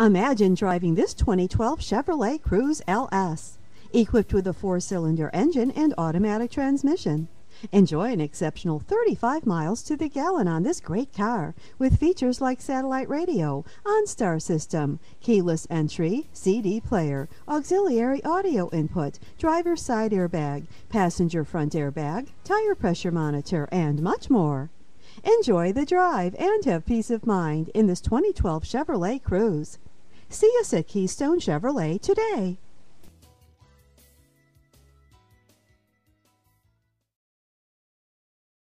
Imagine driving this 2012 Chevrolet Cruze LS, equipped with a four-cylinder engine and automatic transmission. Enjoy an exceptional 35 miles to the gallon on this great car with features like satellite radio, OnStar system, keyless entry, CD player, auxiliary audio input, driver side airbag, passenger front airbag, tire pressure monitor, and much more. Enjoy the drive and have peace of mind in this 2012 Chevrolet Cruze. See us at Keystone Chevrolet today.